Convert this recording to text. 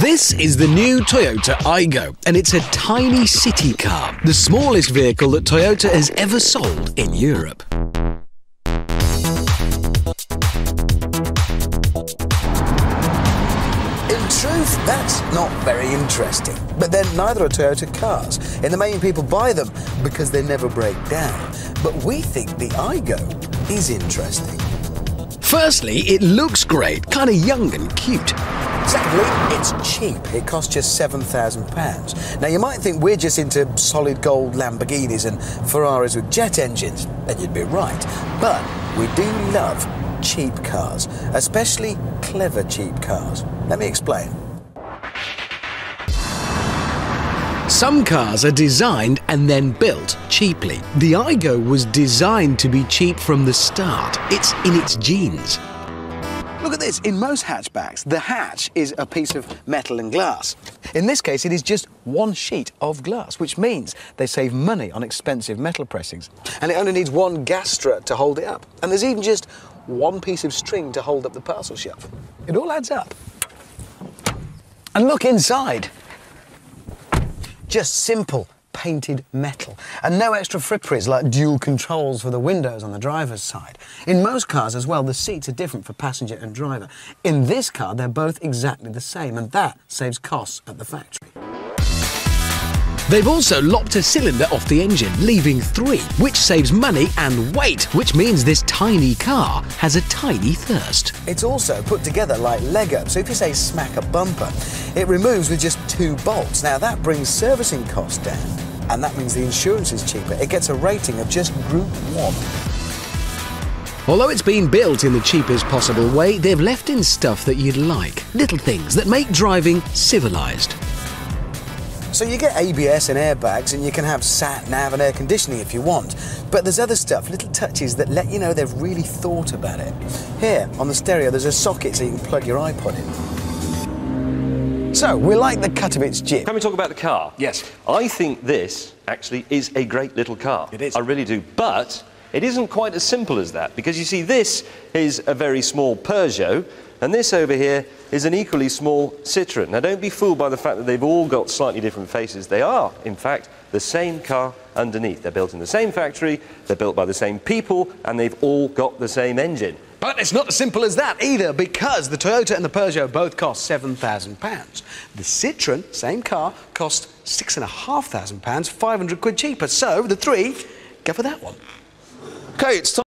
This is the new Toyota Aygo, and it's a tiny city car, the smallest vehicle that Toyota has ever sold in Europe. In truth, that's not very interesting. But then neither are Toyota cars. In the main, people buy them because they never break down. But we think the Aygo is interesting. Firstly, it looks great, kind of young and cute. Secondly, it's cheap. It costs just £7,000. Now, you might think we're just into solid gold Lamborghinis and Ferraris with jet engines, and you'd be right. But we do love cheap cars, especially clever cheap cars. Let me explain. Some cars are designed and then built cheaply. The Aygo was designed to be cheap from the start. It's in its genes. Look at this. In most hatchbacks, the hatch is a piece of metal and glass. In this case, it is just one sheet of glass, which means they save money on expensive metal pressings. And it only needs one gas strut to hold it up. And there's even just one piece of string to hold up the parcel shelf. It all adds up. And look inside. Just simple painted metal and no extra fripperies like dual controls for the windows on the driver's side. In most cars as well, the seats are different for passenger and driver. In this car, they're both exactly the same and that saves costs at the factory. They've also lopped a cylinder off the engine, leaving three, which saves money and weight, which means this tiny car has a tiny thirst. It's also put together like Lego, so if you say smack a bumper, it removes with just two bolts. Now that brings servicing costs down, and that means the insurance is cheaper. It gets a rating of just Group 1. Although it's been built in the cheapest possible way, they've left in stuff that you'd like. Little things that make driving civilised. So you get ABS and airbags, and you can have sat nav and air conditioning if you want. But there's other stuff, little touches that let you know they've really thought about it. Here on the stereo, there's a socket so you can plug your iPod in. So we like the cut of its jib. Can we talk about the car? Yes. I think this actually is a great little car. It is. I really do. But it isn't quite as simple as that because you see, this is a very small Peugeot, and this over here is an equally small Citroën. Now, don't be fooled by the fact that they've all got slightly different faces. They are, in fact, the same car underneath. They're built in the same factory, they're built by the same people, and they've all got the same engine. But it's not as simple as that either, because the Toyota and the Peugeot both cost £7,000. The Citroën, same car, cost £6,500, 500 quid cheaper. So the three, go for that one. Okay, it's time.